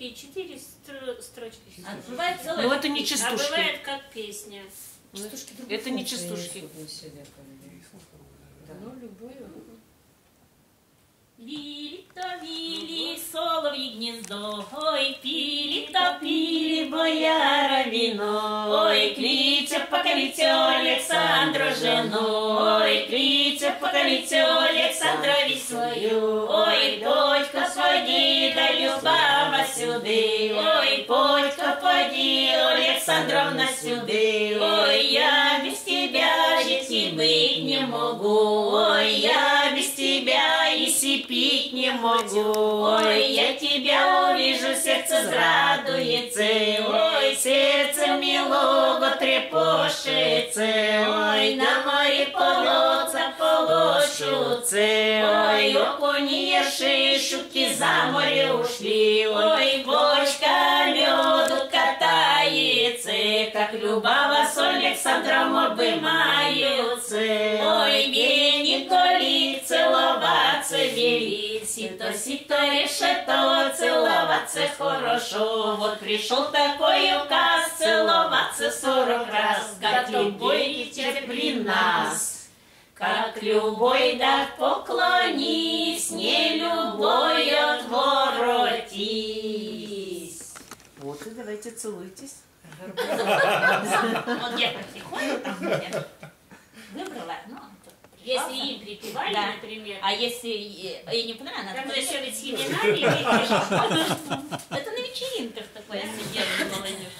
такие четыре стро- строчки. А бывает целая Ну, это не песня. А частушки. бывает как песня. Частушки Это не частушки. Да. Ну, любое. Вили-то вили соловьи гнездо, ой, пили-то пили бояра вино, ой, кличе покорите Александру жену, ой, кличе покорите Александра свою, ой, Сюди, ой, почка, поди, Александровна сюди, ой, я без тебя жить и быть не могу, ой, я без тебя и сипить не могу, ой, я тебя увижу, сердце зрадуется, ой, сердце милого трепошится, ой, на море полоца полощутся, ой, окуни ерши, шутки за море ушли, ой, как Любава с Александром обымаются, ой, веник голик целоваться велит, сито, сито, решето, целоваться хорошо, вот пришел такой указ, целоваться сорок раз, как любой теперь при нас. Как любой да поклонись, давайте целуйтесь. Вот я потихоньку там я выбрала, ну, если им припевали, Да. например, А если я не надо... там еще ведь с именами видишь. Это на вечеринках такое сидела молодежь.